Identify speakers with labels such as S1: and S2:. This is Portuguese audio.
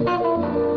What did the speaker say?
S1: Música